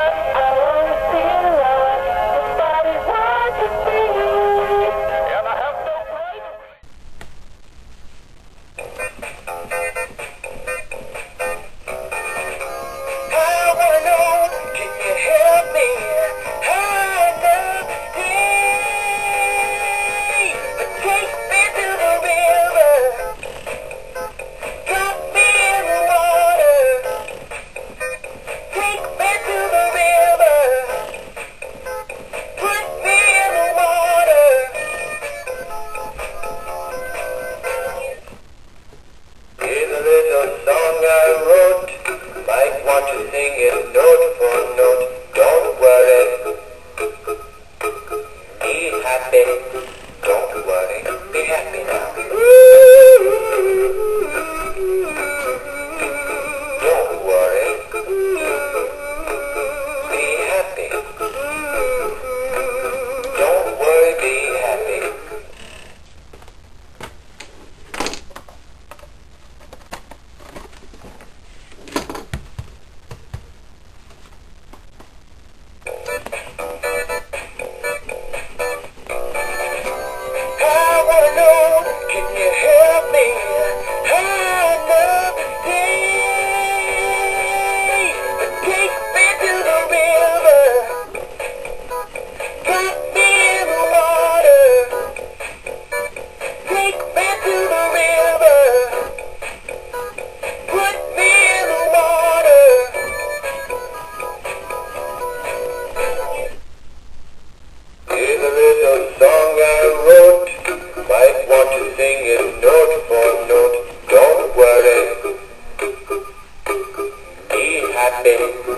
Oh, The song I wrote. Might want to sing it note for note. Don't worry. Be happy.